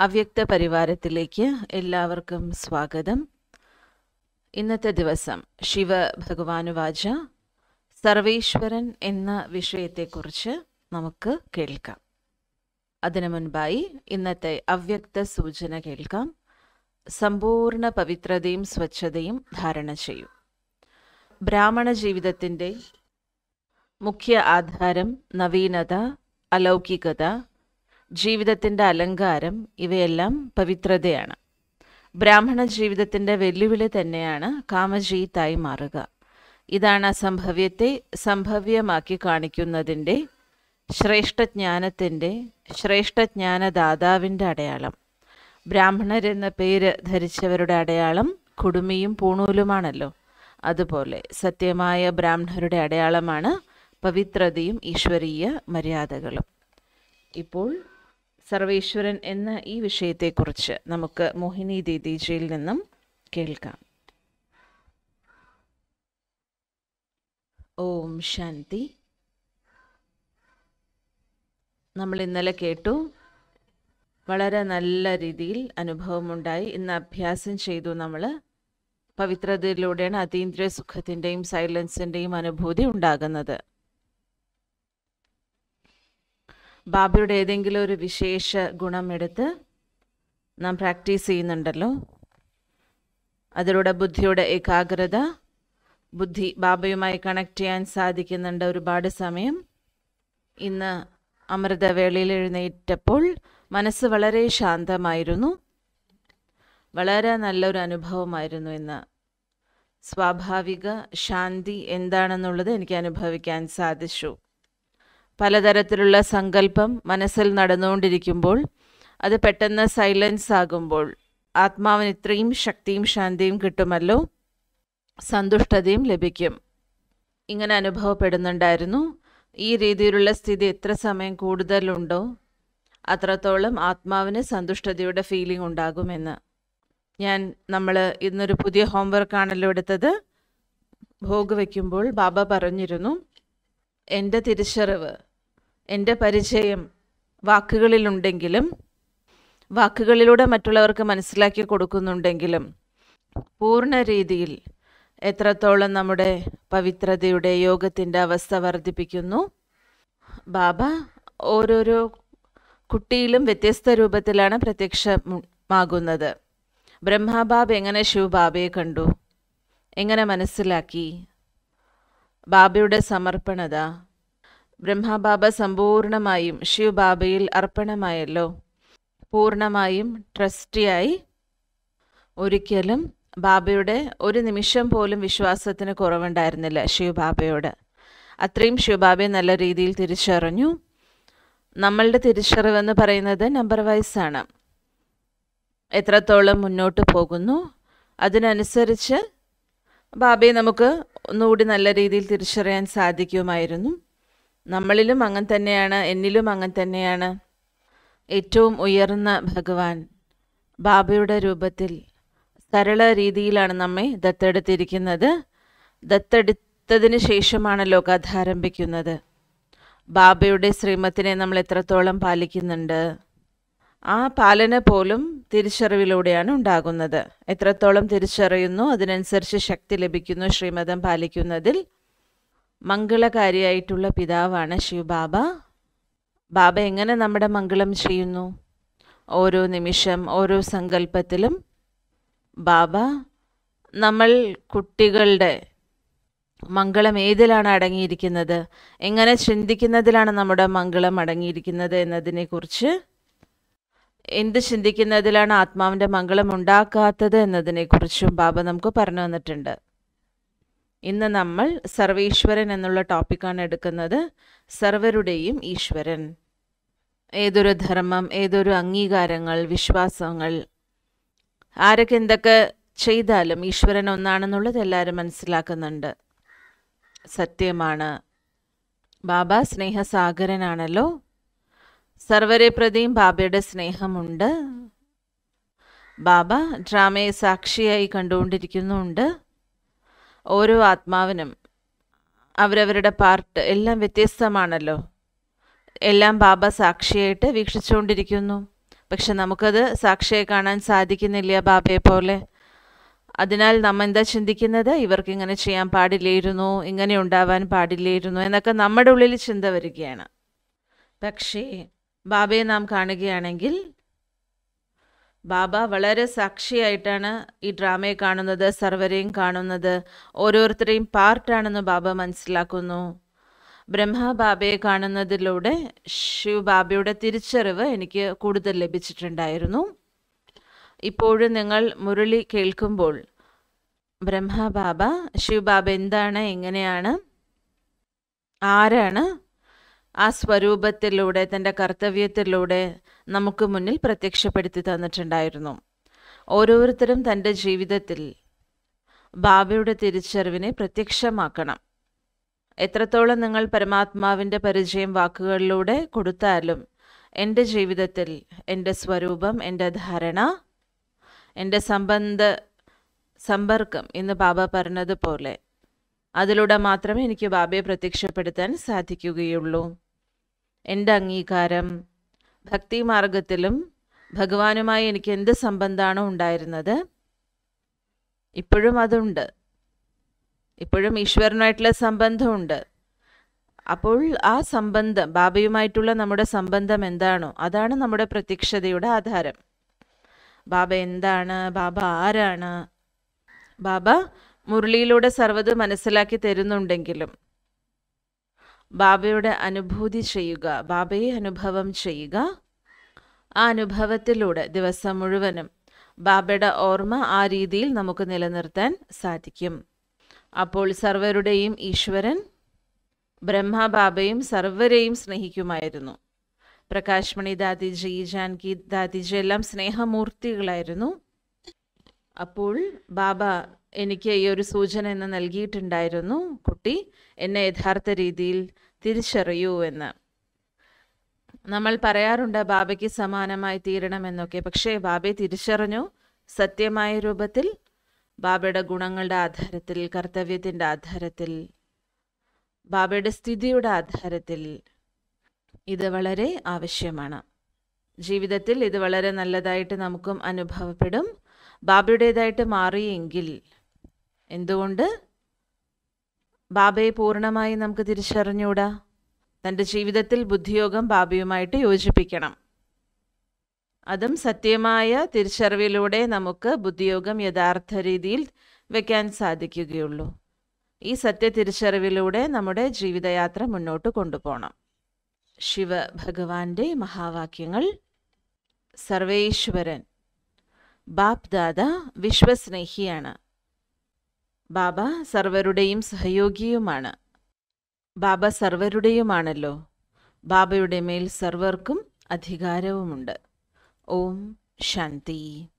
അവ്യക്ത പരിവാരത്തിലേക്ക് എല്ലാവർക്കും സ്വാഗതം. ഇന്നത്തെ ദിവസം ശിവ ഭഗവാനുവാച സർവേശ്വരൻ എന്ന വിഷയത്തെക്കുറിച്ച് നമുക്ക് കേൾക്കാം. അതിനു മുൻപായി ഇന്നത്തെ അവ്യക്ത സൂചന കേൾക്കാം. സമ്പൂർണ പവിത്രതയും സ്വച്ഛതയും ധാരണ ചെയ്യൂ. ബ്രാഹ്മണ ജീവിതത്തിന്റെ മുഖ്യ ആധാരം നവീനത അലൗകികത ജീവിതത്തിന്റെ അലങ്കാരം ഇവയെല്ലാം പവിത്രതയാണ്. ബ്രാഹ്മണ ജീവിതത്തിന്റെ വെല്ലുവിളി തന്നെയാണ് കാമജീത്തായി മാറുക. ഇതാണ് അസംഭവ്യത്തെ സംഭവ്യമാക്കി കാണിക്കുന്നതിന്റെ ശ്രേഷ്ഠജ്ഞാനത്തിന്റെ ശ്രേഷ്ഠജ്ഞാനദാതാവിന്റെ അടയാളം. ബ്രാഹ്മണർ എന്ന പേര് ധരിച്ചവരുടെ അടയാളം കുടുമിയും പൂണൂലുമാണല്ലോ. അതുപോലെ സത്യമായ ബ്രാഹ്മണരുടെ അടയാളമാണ് പവിത്രതയും ഈശ്വരീയ മര്യാദകളും. ഇപ്പോൾ സർവേശ്വരൻ എന്ന ഈ വിഷയത്തെക്കുറിച്ച് നമുക്ക് മോഹിനി ദീദീജിയിൽ നിന്നും കേൾക്കാം. ഓം ശാന്തി. നമ്മൾ ഇന്നലെ കേട്ടു വളരെ നല്ല രീതിയിൽ അനുഭവമുണ്ടായി. ഇന്ന് അഭ്യാസം ചെയ്തു നമ്മൾ പവിത്രതയിലൂടെയാണ് അതീന്ദ്രിയ സുഖത്തിന്റെയും സൈലൻസിന്റെയും അനുഭൂതി ഉണ്ടാകുന്നത്. ബാബയുടെ ഏതെങ്കിലും ഒരു വിശേഷ ഗുണം എടുത്ത് നാം പ്രാക്ടീസ് ചെയ്യുന്നുണ്ടല്ലോ. അതിലൂടെ ബുദ്ധിയുടെ ഏകാഗ്രത ബുദ്ധി ബാബയുമായി കണക്ട് ചെയ്യാൻ സാധിക്കുന്നുണ്ട് ഒരുപാട് സമയം. ഇന്ന് അമൃതവേളയിൽ എഴുന്നേറ്റപ്പോൾ മനസ്സ് വളരെ ശാന്തമായിരുന്നു. വളരെ നല്ലൊരു അനുഭവമായിരുന്നു ഇന്ന്. സ്വാഭാവിക ശാന്തി എന്താണെന്നുള്ളത് എനിക്ക് അനുഭവിക്കാൻ സാധിച്ചു. പലതരത്തിലുള്ള സങ്കല്പം മനസ്സിൽ നടന്നുകൊണ്ടിരിക്കുമ്പോൾ അത് പെട്ടെന്ന് സൈലൻസ് ആകുമ്പോൾ ആത്മാവിന് ഇത്രയും ശക്തിയും ശാന്തിയും കിട്ടുമല്ലോ? സന്തുഷ്ടതയും ലഭിക്കും. ഇങ്ങനെ അനുഭവപ്പെടുന്നുണ്ടായിരുന്നു. ഈ രീതിയിലുള്ള സ്ഥിതി എത്ര സമയം കൂടുതലുണ്ടോ? അത്രത്തോളം ആത്മാവിന് സന്തുഷ്ടതയുടെ ഫീലിംഗ് ഉണ്ടാകുമെന്ന്. ഞാൻ നമ്മൾ ഇന്നൊരു പുതിയ ഹോംവർക്കാണല്ലോ എടുത്തത്. ഭോഗ് വയ്ക്കുമ്പോൾ ബാബ പറഞ്ഞിരുന്നു എന്റെ തിരിച്ചറിവ് എന്റെ പരിചയം വാക്കുകളിലുണ്ടെങ്കിലും വാക്കുകളിലൂടെ മറ്റുള്ളവർക്ക് മനസ്സിലാക്കി കൊടുക്കുന്നുണ്ടെങ്കിലും പൂർണ രീതിയിൽ എത്രത്തോളം നമ്മുടെ പവിത്രതയുടെ യോഗത്തിന്റെ അവസ്ഥ വർദ്ധിപ്പിക്കുന്നു. ബാബ ഓരോരോ കുട്ടിയിലും വ്യത്യസ്ത രൂപത്തിലാണ് പ്രത്യക്ഷമാകുന്നത്. ബ്രഹ്മബാബ് എങ്ങനെ ശിവബാബയെ കണ്ടു? എങ്ങനെ മനസ്സിലാക്കി? ബാബയുടെ സമർപ്പണത. ബ്രഹ്മബാബ സമ്പൂർണമായും ശിവബാബയിൽ അർപ്പണമായല്ലോ. പൂർണമായും ട്രസ്റ്റിയായി ഒരിക്കലും ബാബയുടെ ഒരു നിമിഷം പോലും വിശ്വാസത്തിന് കുറവുണ്ടായിരുന്നില്ല ശിവബാബയോട്. അത്രയും ശിവബാബയെ നല്ല രീതിയിൽ തിരിച്ചറിഞ്ഞു. നമ്മളുടെ തിരിച്ചറിവെന്ന് പറയുന്നത് നമ്പർ വൈസാണ് എത്രത്തോളം മുന്നോട്ട് പോകുന്നു അതിനനുസരിച്ച് ബാബയെ നമുക്ക് ഒന്നുകൂടി നല്ല രീതിയിൽ തിരിച്ചറിയാൻ സാധിക്കുമായിരുന്നു. നമ്മളിലും അങ്ങനെ തന്നെയാണ് എന്നിലും അങ്ങനെ തന്നെയാണ് ഏറ്റവും ഉയർന്ന ഭഗവാൻ ബാബയുടെ രൂപത്തിൽ സരള രീതിയിലാണ് നമ്മെ ദത്തെടുത്തിരിക്കുന്നത്. ദത്തെടുത്തതിന് ശേഷമാണല്ലോ കഥ ആരംഭിക്കുന്നത്. ബാബയുടെ ശ്രീമത്തിനെ നമ്മൾ എത്രത്തോളം പാലിക്കുന്നുണ്ട്. ആ പാലന പോലും തിരിച്ചറിവിലൂടെയാണ് ഉണ്ടാകുന്നത്. എത്രത്തോളം തിരിച്ചറിയുന്നു അതിനനുസരിച്ച് ശക്തി ലഭിക്കുന്നു ശ്രീമതം പാലിക്കുന്നതിൽ. മംഗളകാരിയായിട്ടുള്ള പിതാവാണ് ശിവബാബ. ബാബ എങ്ങനെ നമ്മുടെ മംഗളം ചെയ്യുന്നു? ഓരോ നിമിഷം ഓരോ സങ്കല്പത്തിലും ബാബ നമ്മൾ കുട്ടികളുടെ മംഗളം ഏതിലാണ് അടങ്ങിയിരിക്കുന്നത്? എങ്ങനെ ചിന്തിക്കുന്നതിലാണ് നമ്മുടെ മംഗളം അടങ്ങിയിരിക്കുന്നത് എന്നതിനെക്കുറിച്ച് എന്ത് ചിന്തിക്കുന്നതിലാണ് ആത്മാവിന്റെ മംഗളം ഉണ്ടാക്കാത്തത് എന്നതിനെക്കുറിച്ചും ബാബ നമുക്ക് പറഞ്ഞു തന്നിട്ടുണ്ട്. ഇന്ന് നമ്മൾ സർവേശ്വരൻ എന്നുള്ള ടോപ്പിക്കാണ് എടുക്കുന്നത്. സർവരുടെയും ഈശ്വരൻ. ഏതൊരു ധർമ്മം ഏതൊരു അംഗീകാരങ്ങൾ വിശ്വാസങ്ങൾ ആരൊക്കെ എന്തൊക്കെ ചെയ്താലും ഈശ്വരൻ ഒന്നാണെന്നുള്ളത് എല്ലാവരും മനസ്സിലാക്കുന്നുണ്ട്. സത്യമാണ്. ബാബ സ്നേഹസാഗരനാണല്ലോ. സർവരെ പ്രതിയും ബാബയുടെ സ്നേഹമുണ്ട്. ബാബ ഡ്രാമയെ സാക്ഷിയായി കണ്ടുകൊണ്ടിരിക്കുന്നുണ്ട്. ഓരോ ആത്മാവിനും അവരവരുടെ പാർട്ട് എല്ലാം വ്യത്യസ്തമാണല്ലോ. എല്ലാം ബാബ സാക്ഷിയായിട്ട് വീക്ഷിച്ചുകൊണ്ടിരിക്കുന്നു. പക്ഷെ നമുക്കത് സാക്ഷിയെ കാണാൻ സാധിക്കുന്നില്ല ബാബയെ പോലെ. അതിനാൽ നമ്മൾ എന്താ ചിന്തിക്കുന്നത്? ഇവർക്ക് ഇങ്ങനെ ചെയ്യാൻ പാടില്ലായിരുന്നു ഇങ്ങനെ ഉണ്ടാവാൻ പാടില്ലായിരുന്നു എന്നൊക്കെ നമ്മുടെ ഉള്ളിൽ ചിന്ത വരികയാണ്. പക്ഷേ ബാബയെ നാം കാണുകയാണെങ്കിൽ ബാബ വളരെ സാക്ഷിയായിട്ടാണ് ഈ ഡ്രാമയെ കാണുന്നത് സർവരെയും കാണുന്നത്. ഓരോരുത്തരെയും പാർട്ടാണെന്ന് ബാബ മനസ്സിലാക്കുന്നു. ബ്രഹ്മ ബാബയെ കാണുന്നതിലൂടെ ശിവ് ബാബയുടെ തിരിച്ചറിവ് എനിക്ക് കൂടുതൽ ലഭിച്ചിട്ടുണ്ടായിരുന്നു. ഇപ്പോഴും നിങ്ങൾ മുരളി കേൾക്കുമ്പോൾ ബ്രഹ്മ ബാബ ശിവ് ബാബ എന്താണ് എങ്ങനെയാണ് ആരാണ് ആ സ്വരൂപത്തിലൂടെ തന്റെ കർത്തവ്യത്തിലൂടെ നമുക്ക് മുന്നിൽ പ്രത്യക്ഷപ്പെടുത്തി തന്നിട്ടുണ്ടായിരുന്നു. ഓരോരുത്തരും തന്റെ ജീവിതത്തിൽ ബാബയുടെ തിരിച്ചറിവിനെ പ്രത്യക്ഷമാക്കണം. എത്രത്തോളം നിങ്ങൾ പരമാത്മാവിന്റെ പരിചയം വാക്കുകളിലൂടെ കൊടുത്താലും എന്റെ ജീവിതത്തിൽ എന്റെ സ്വരൂപം എന്റെ ധാരണ എന്റെ സംബന്ധ സമ്പർക്കം ഇന്ന് ബാബ പറഞ്ഞതുപോലെ അതിലൂടെ മാത്രമേ എനിക്ക് ബാബയെ പ്രത്യക്ഷപ്പെടുത്താൻ സാധിക്കുകയുള്ളൂ. എന്റെ അംഗീകാരം ഭക്തി മാർഗത്തിലും ഭഗവാനുമായി എനിക്ക് എന്ത് സംബന്ധമാണോ ഉണ്ടായിരുന്നത് ഇപ്പോഴും അതുണ്ട്. ഇപ്പോഴും ഈശ്വരനായിട്ടുള്ള സംബന്ധമുണ്ട്. അപ്പോൾ ആ സംബന്ധം ബാബയുമായിട്ടുള്ള നമ്മുടെ സംബന്ധം എന്താണോ അതാണ് നമ്മുടെ പ്രത്യക്ഷതയുടെ ആധാരം. ബാബ എന്താണ്? ബാബ ആരാണ്? ബാബ മുരളിയിലൂടെ സർവത് മനസ്സിലാക്കി തരുന്നുണ്ടെങ്കിലും ബാബയുടെ അനുഭൂതി ചെയ്യുക ബാബയെ അനുഭവം ചെയ്യുക ആ അനുഭവത്തിലൂടെ ദിവസം മുഴുവനും ബാബയുടെ ഓർമ്മ ആ രീതിയിൽ നമുക്ക് നിലനിർത്താൻ സാധിക്കും. അപ്പോൾ സർവരുടെയും ഈശ്വരൻ ബ്രഹ്മ ബാബയും സർവരെയും സ്നേഹിക്കുമായിരുന്നു. പ്രകാശ്മണി ദാദിജി ജാൻകി ദാദിജി എല്ലാം സ്നേഹമൂർത്തികളായിരുന്നു. അപ്പോൾ ബാബ എനിക്ക് ഈ ഒരു സൂചന എന്ന് നൽകിയിട്ടുണ്ടായിരുന്നു. കുട്ടി എന്നെ യഥാർത്ഥ രീതിയിൽ തിരിച്ചറിയൂ എന്ന്. നമ്മൾ പറയാറുണ്ട് ബാബയ്ക്ക് സമാനമായി തീരണമെന്നൊക്കെ. പക്ഷേ ബാബയെ തിരിച്ചറിഞ്ഞു. സത്യമായ രൂപത്തിൽ ബാബയുടെ ഗുണങ്ങളുടെ ആധാരത്തിൽ കർത്തവ്യത്തിന്റെ ആധാരത്തിൽ ബാബയുടെ സ്ഥിതിയുടെ ആധാരത്തിൽ ഇത് വളരെ ആവശ്യമാണ്. ജീവിതത്തിൽ ഇത് വളരെ നല്ലതായിട്ട് നമുക്കും അനുഭവപ്പെടും. ബാബയുടേതായിട്ട് മാറിയെങ്കിൽ എന്തുകൊണ്ട് ബാബയെ പൂർണമായി നമുക്ക് തിരിച്ചറിഞ്ഞൂടാ? തന്റെ ജീവിതത്തിൽ ബുദ്ധിയോഗം ബാബയുമായിട്ട് യോജിപ്പിക്കണം. അതും സത്യമായ തിരിച്ചറിവിലൂടെ നമുക്ക് ബുദ്ധിയോഗം യഥാർത്ഥ രീതിയിൽ വയ്ക്കാൻ സാധിക്കുകയുള്ളൂ. ഈ സത്യ തിരിച്ചറിവിലൂടെ നമ്മുടെ ജീവിതയാത്ര മുന്നോട്ട് കൊണ്ടുപോകണം. ശിവ ഭഗവാന്റെ മഹാവാക്യങ്ങൾ സർവേശ്വരൻ ബാപ് ദാദ വിശ്വസ്നേഹിയാണ്. ബാബ സർവരുടെയും സഹയോഗിയുമാണ്. ബാബ സർവരുടെയുമാണല്ലോ. ബാബയുടെ മേൽ സർവർക്കും അധികാരവുമുണ്ട്. ഓം ശാന്തി.